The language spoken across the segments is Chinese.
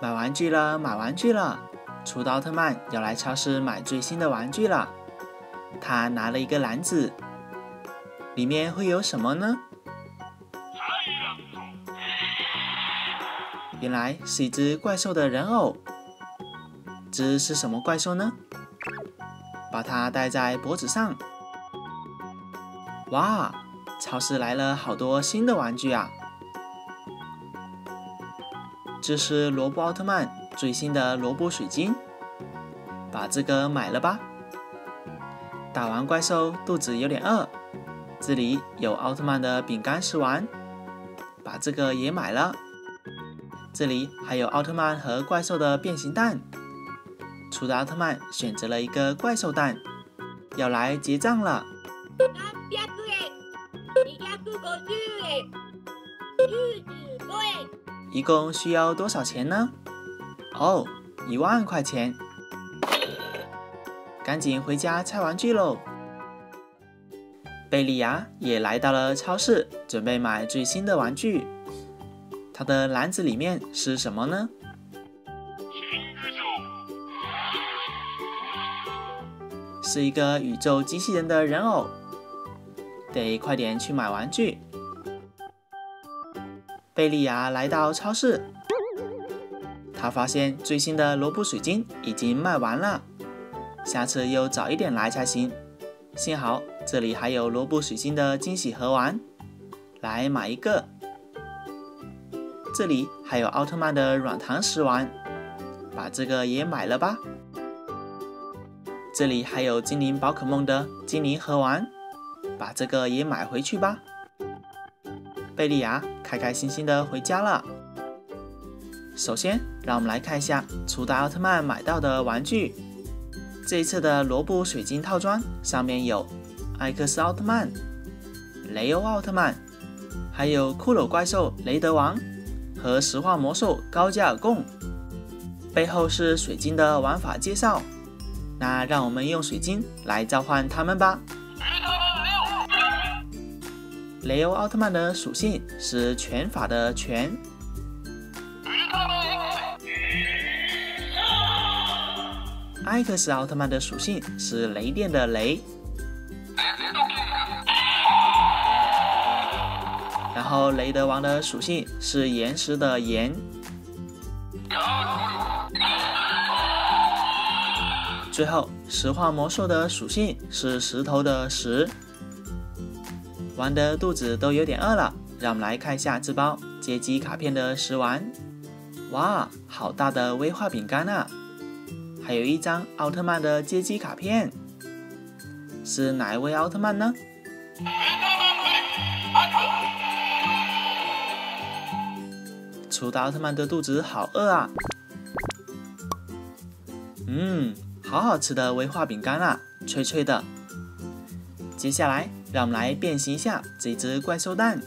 买玩具了，买玩具了！初的奥特曼要来超市买最新的玩具了。他拿了一个篮子，里面会有什么呢？原来是一只怪兽的人偶。这是什么怪兽呢？把它戴在脖子上。哇，超市来了好多新的玩具啊！这是罗布奥特曼最新的萝卜水晶，把这个买了吧。打完怪兽肚子有点饿，这里有奥特曼的饼干食玩，把这个也买了。这里还有奥特曼和怪兽的变形蛋，初的奥特曼选择了一个怪兽蛋，要来结账了。一共需要多少钱呢？哦，一万块钱。赶紧回家拆玩具喽！贝利亚也来到了超市，准备买最新的玩具。他的篮子里面是什么呢？是一个宇宙机器人的人偶。得快点去买玩具。贝利亚来到超市，他发现最新的萝卜水晶已经卖完了，下次要早一点来才行。幸好这里还有萝卜水晶的惊喜盒玩，来买一个。这里还有奥特曼的软糖食玩，把这个也买了吧。这里还有精灵宝可梦的精灵盒玩，把这个也买回去吧。贝利亚开开心心的回家了。首先，让我们来看一下初代奥特曼买到的玩具。这一次的罗布水晶套装上面有艾克斯奥特曼、雷欧奥特曼，还有骷髅怪兽雷德王和石化魔兽高加尔贡。背后是水晶的玩法介绍。那让我们用水晶来召唤他们吧。雷欧奥特曼的属性是拳法的拳，艾克斯奥特曼的属性是雷电的雷，然后雷德王的属性是岩石的岩，最后石化魔兽的属性是石头的石。玩的肚子都有点饿了，让我们来看一下这包街机卡片的食玩。哇，好大的威化饼干啊！还有一张奥特曼的街机卡片，是哪一位奥特曼呢？初代奥特曼的肚子好饿啊！嗯，好好吃的威化饼干啊，脆脆的。接下来。让我们来变形一下这只怪兽蛋，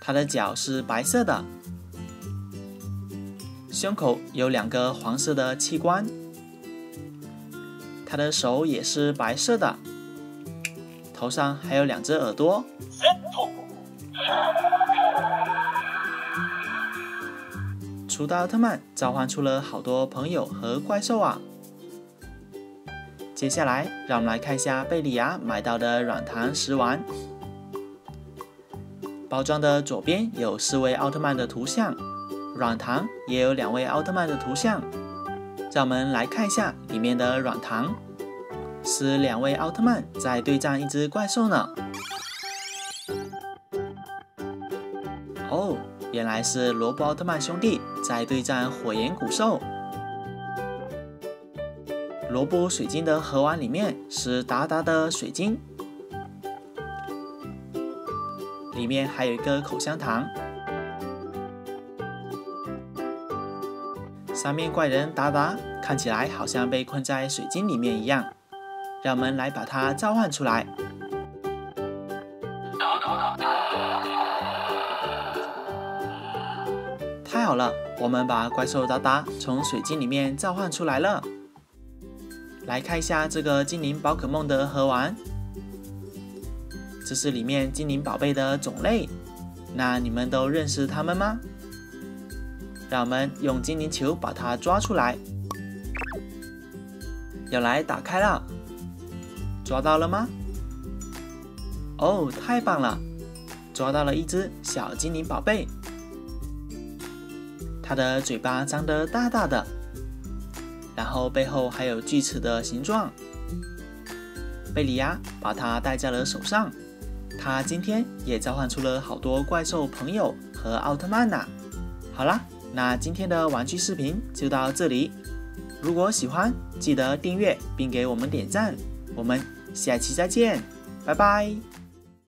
它的脚是白色的，胸口有两个黄色的器官，它的手也是白色的，头上还有两只耳朵。初代奥特曼召唤出了好多朋友和怪兽啊！接下来，让我们来看一下贝利亚买到的软糖食玩。包装的左边有四位奥特曼的图像，软糖也有两位奥特曼的图像。让我们来看一下里面的软糖，是两位奥特曼在对战一只怪兽呢。哦，原来是罗布奥特曼兄弟在对战火焰古兽。萝卜水晶的盒碗里面是达达的水晶，里面还有一个口香糖。三面怪人达达看起来好像被困在水晶里面一样，让我们来把它召唤出来。太好了，我们把怪兽达达从水晶里面召唤出来了。来看一下这个精灵宝可梦的盒玩，这是里面精灵宝贝的种类，那你们都认识它们吗？让我们用精灵球把它抓出来。要来打开了，抓到了吗？哦，太棒了！抓到了一只小精灵宝贝，它的嘴巴张得大大的，然后背后还有锯齿的形状。贝里亚把它戴在了手上，他今天也召唤出了好多怪兽朋友和奥特曼呢。好啦，那今天的玩具视频就到这里。如果喜欢，记得订阅并给我们点赞。我们下期再见，拜拜。